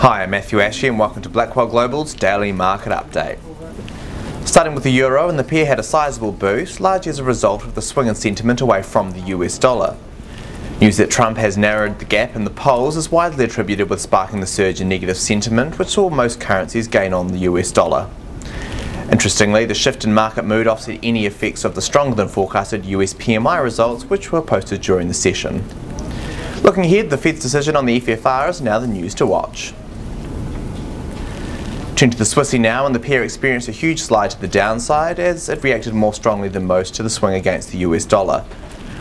Hi, I'm Matthew Ashley and welcome to Blackwell Global's Daily Market Update. Starting with the euro, and the pair had a sizable boost, largely as a result of the swing in sentiment away from the US dollar. News that Trump has narrowed the gap in the polls is widely attributed with sparking the surge in negative sentiment, which saw most currencies gain on the US dollar. Interestingly, the shift in market mood offset any effects of the stronger than forecasted US PMI results, which were posted during the session. Looking ahead, the Fed's decision on the FFR is now the news to watch. Turn to the Swissy now, and the pair experienced a huge slide to the downside as it reacted more strongly than most to the swing against the US dollar.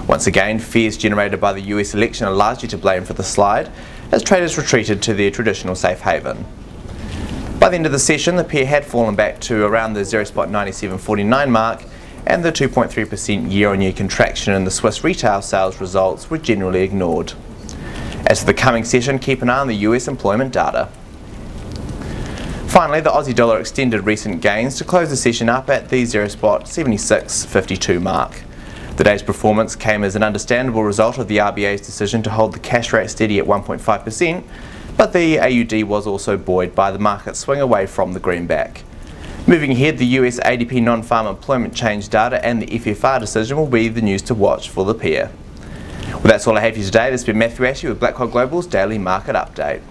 Once again, fears generated by the US election are largely to blame for the slide, as traders retreated to their traditional safe haven. By the end of the session, the pair had fallen back to around the 0.9749 mark, and the 2.3% year-on-year contraction in the Swiss retail sales results were generally ignored. As for the coming session, keep an eye on the US employment data. Finally, the Aussie dollar extended recent gains to close the session up at the 0 spot 76.52 mark. The day's performance came as an understandable result of the RBA's decision to hold the cash rate steady at 1.5%, but the AUD was also buoyed by the market swing away from the greenback. Moving ahead, the US ADP non-farm employment change data and the FFR decision will be the news to watch for the pair. Well, that's all I have for you today. This has been Matthew Ashley with Blackwell Global's Daily Market Update.